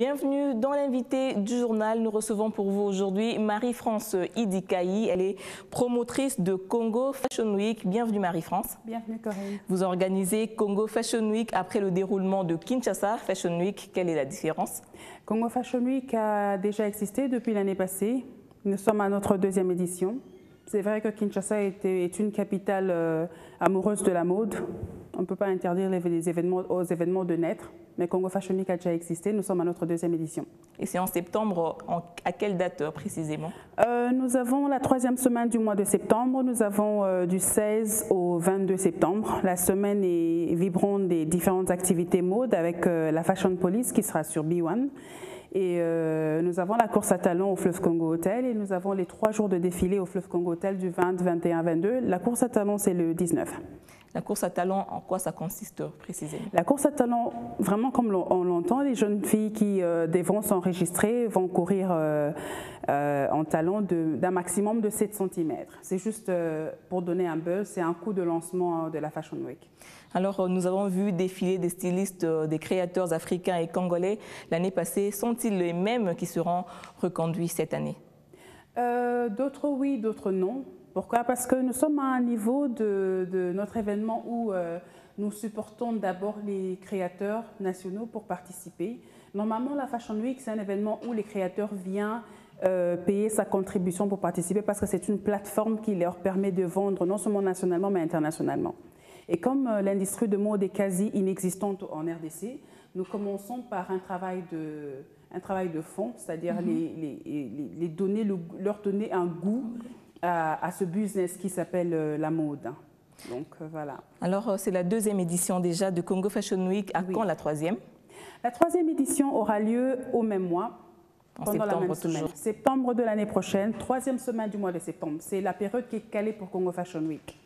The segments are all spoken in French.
Bienvenue dans l'invité du journal. Nous recevons pour vous aujourd'hui Marie-France Idikaï. Elle est promotrice de Congo Fashion Week. Bienvenue Marie-France. Bienvenue Corinne. Vous organisez Congo Fashion Week après le déroulement de Kinshasa Fashion Week. Quelle est la différence? Congo Fashion Week a déjà existé depuis l'année passée. Nous sommes à notre deuxième édition. C'est vrai que Kinshasa est une capitale euh, amoureuse de la mode. On ne peut pas interdire les événements, aux événements de naître, mais Congo Fashion Week a déjà existé. Nous sommes à notre deuxième édition. Et c'est en septembre, à quelle date euh, précisément? Euh, Nous avons la troisième semaine du mois de septembre. Nous avons du 16 au 22 septembre. La semaine est vibrante des différentes activités mode avec la Fashion Police qui sera sur B1. Et euh, nous avons la course à talons au Fleuve Congo Hotel et nous avons les trois jours de défilé au Fleuve Congo Hotel du 20, 21, 22. La course à talons, c'est le 19. La course à talons, en quoi ça consiste précisément? La course à talons, vraiment comme on l'entend, les jeunes filles qui euh, devront s'enregistrer vont courir euh, en talons d'un maximum de 7 cm. C'est juste pour donner un buzz, c'est un coup de lancement de la Fashion Week. Alors, euh, nous avons vu défiler des stylistes, euh, des créateurs africains et congolais l'année passée. Sont-ils les mêmes qui seront reconduits cette année? Euh, D'autres oui, d'autres non. Pourquoi? Parce que nous sommes à un niveau de, notre événement où nous supportons d'abord les créateurs nationaux pour participer. Normalement, la Fashion Week, c'est un événement où les créateurs viennent payer sa contribution pour participer parce que c'est une plateforme qui leur permet de vendre non seulement nationalement mais internationalement. Et comme euh, l'industrie de mode est quasi inexistante en RDC, nous commençons par un travail de, un travail de fond, c'est-à-dire mhm. les, les, donner leur donner un goût à, ce business qui s'appelle euh, la mode. Donc euh, voilà. Alors c'est la deuxième édition déjà de Congo Fashion Week. À quand la troisième? La troisième édition aura lieu au même mois. En pendant septembre, la même semaine. Septembre de l'année prochaine, troisième semaine du mois de septembre. C'est la période qui est calée pour Congo Fashion Week.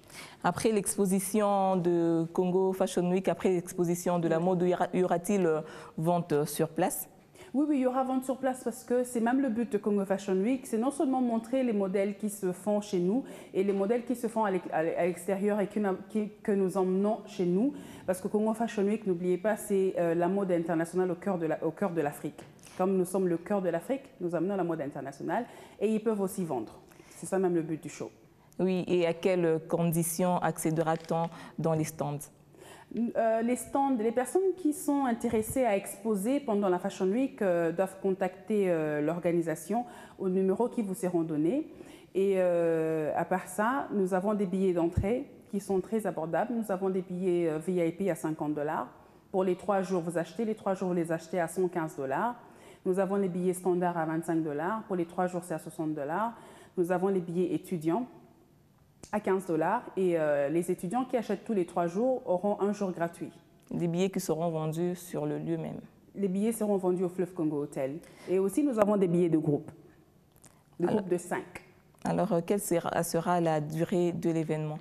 Après l'exposition de Congo Fashion Week, après l'exposition de la mode, y aura-t-il euh, vente euh, sur place? Oui, oui, il y aura vente sur place parce que c'est même le but de Congo Fashion Week, c'est non seulement montrer les modèles qui se font chez nous et les modèles qui se font à l'extérieur et que nous emmenons chez nous, parce que Congo Fashion Week, n'oubliez pas, c'est euh, la mode internationale au cœur de l'Afrique. Comme nous sommes le cœur de l'Afrique, nous amenons la mode internationale et ils peuvent aussi vendre. C'est ça même le but du show. Oui, et à quelles conditions accédera-t-on dans les stands? Euh, les stands, les personnes qui sont intéressées à exposer pendant la Fashion Week euh, doivent contacter euh, l'organisation au numéro qui vous seront donnés. Et à part ça, nous avons des billets d'entrée qui sont très abordables. Nous avons des billets VIP à 50 dollars. Pour les trois jours, vous achetez. Les trois jours, vous les achetez à 115 dollars. Nous avons les billets standards à 25 dollars. Pour les trois jours, c'est à 60 dollars. Nous avons les billets étudiants à 15 dollars et euh, les étudiants qui achètent tous les trois jours auront un jour gratuit. Des billets qui seront vendus sur le lieu même Les billets seront vendus au Fleuve Congo Hotel. Et aussi, nous avons des billets de groupe, de groupe de 5. Alors, euh, quelle sera la durée de l'événement?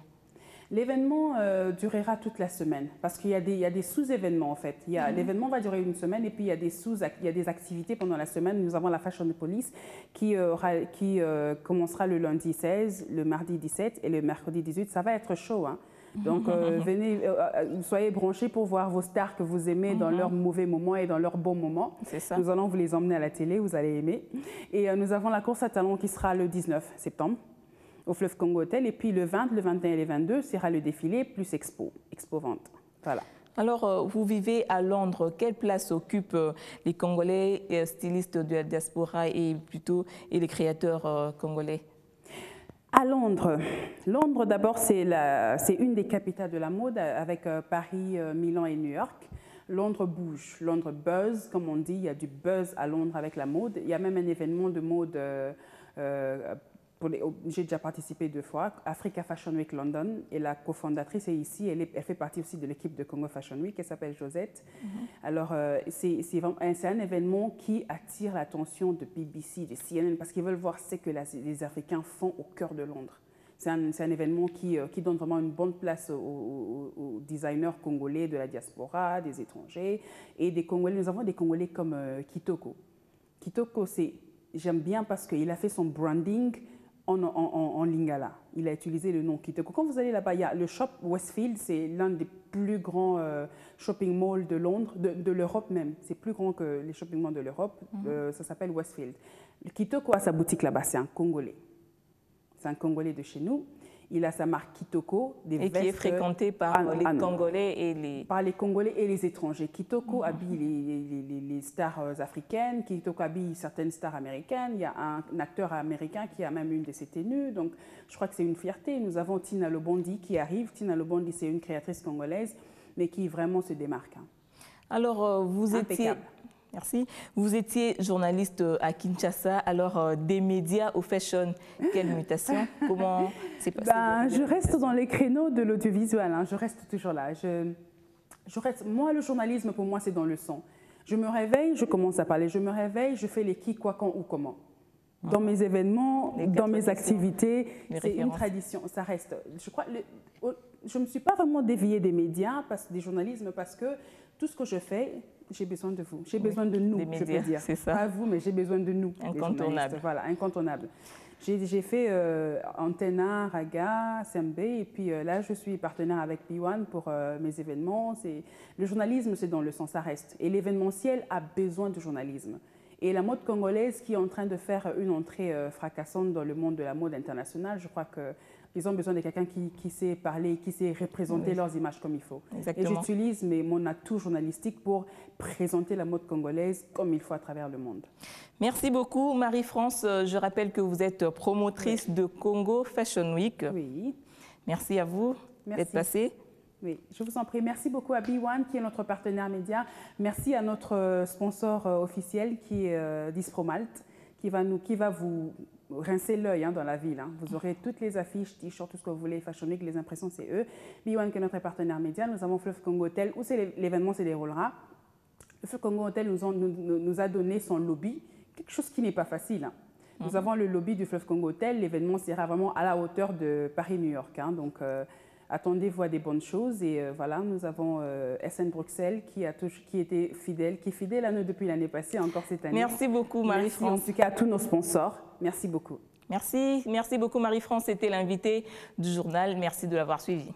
L'événement euh, durera toute la semaine parce qu'il y a des, sous-événements en fait. Mhm. L'événement va durer une semaine et puis il y a des sous, il y a des activités pendant la semaine. Nous avons la Fashion Police qui, euh, qui euh, commencera le lundi 16, le mardi 17 et le mercredi 18. Ça va être chaud. Hein. Donc venez, soyez branchés pour voir vos stars que vous aimez dans mhm. leurs mauvais moments et dans leurs bons moments. Ça. Nous allons vous les emmener à la télé, vous allez aimer. Et nous avons la course à talons qui sera le 19 septembre au Fleuve Congo Hotel. Et puis le 20, le 21 et le 22 sera le défilé plus expo, expo vente. Voilà. Alors, euh, vous vivez à Londres. Quelle place occupent euh, les Congolais euh, stylistes de la diaspora et plutôt et les créateurs congolais? À Londres. Londres, d'abord, c'est une des capitales de la mode avec Paris, Milan et New York. Londres bouge, Londres buzz, comme on dit. Il y a du buzz à Londres avec la mode. Il y a même un événement de mode j'ai déjà participé deux fois, Africa Fashion Week London, et la cofondatrice est ici, elle, fait partie aussi de l'équipe de Congo Fashion Week, elle s'appelle Josette. Mhm. Alors, euh, c'est un événement qui attire l'attention de BBC, de CNN, parce qu'ils veulent voir ce que les Africains font au cœur de Londres. C'est un, un, événement qui, euh, qui, donne vraiment une bonne place aux, designers congolais de la diaspora, des étrangers, et des Congolais. Nous avons des Congolais comme euh, Kitoko. Kitoko, j'aime bien parce qu'il a fait son branding en, lingala. Il a utilisé le nom Kitoko. Quand vous allez là-bas, il y a le shop Westfield, c'est l'un des plus grands shopping malls de Londres, de, l'Europe même. C'est plus grand que les shopping malls de l'Europe. Mhm. ça s'appelle Westfield. Kitoko a sa boutique là-bas, c'est un Congolais. C'est un Congolais de chez nous. Il a sa marque Kitoko, des et qui est fréquentée par les Congolais et les... Par les Congolais et les étrangers. Kitoko mhm. habille les, les, stars euh, africaines, Kitoko habille certaines stars américaines. Il y a un, acteur américain qui a même une de ses tenues. Donc, je crois que c'est une fierté. Nous avons Tina Lobondi qui arrive. Tina Lobondi, c'est une créatrice congolaise, mais qui vraiment se démarque. Hein. Alors, euh, vous étiez... Merci. Vous étiez journaliste euh, à Kinshasa, alors euh, des médias au fashion. Quelle mutation Comment c'est passé ben, Je reste dans les créneaux de l'audiovisuel, hein. je reste toujours là. Je, je reste, moi, le journalisme, pour moi, c'est dans le son. Je me réveille, je commence à parler. Je me réveille, je fais les qui, quoi, quand, ou comment. Dans mes événements, dans mes activités, c'est une tradition, ça reste. Je crois, je ne me suis pas vraiment déviée des médias, parce, des journalismes, parce que tout ce que je fais, j'ai besoin de vous. J'ai besoin de nous, je peux dire. Ça. Pas vous, mais j'ai besoin de nous. Incontournable. Voilà, incontournable. J'ai fait euh, Antena, Raga, SMB, et puis euh, là, je suis partenaire avec P1 pour euh, mes événements. Le journalisme, c'est dans le sens, ça reste. Et l'événementiel a besoin de journalisme. Et la mode congolaise qui est en train de faire une entrée fracassante dans le monde de la mode internationale, je crois que ils ont besoin de quelqu'un qui, sait parler, qui sait représenter leurs images comme il faut. Et j'utilise mon atout journalistique pour présenter la mode congolaise comme il faut à travers le monde. Merci beaucoup Marie-France. Euh, je rappelle que vous êtes promotrice de Congo Fashion Week. Oui. Merci à vous d'être passée. Oui, je vous en prie. Merci beaucoup à B1 qui est notre partenaire média. Merci à notre euh, sponsor euh, officiel qui est Dispromalt qui va, nous, qui va vous rincer l'œil hein, dans la ville. Hein. Vous aurez toutes les affiches, t-shirts, tout ce que vous voulez, Fashion Week, les impressions, c'est eux. B1 qui est notre partenaire média. Nous avons Fleuve Congo Hotel où l'événement se déroulera. Le Fleuve Congo Hotel nous, nous, a donné son lobby, quelque chose qui n'est pas facile. Hein. Nous mhm. avons le lobby du Fleuve Congo Hotel. L'événement sera vraiment à la hauteur de Paris-New York. donc, euh, attendez-vous à des bonnes choses. Et euh, voilà, nous avons euh, SN Bruxelles qui, a qui était fidèle, qui est fidèle à nous depuis l'année passée, encore cette année. Merci beaucoup, Marie-France. En tout cas, à tous nos sponsors. Merci beaucoup. Merci, merci beaucoup, Marie-France. C'était l'invité du journal. Merci de l'avoir suivi.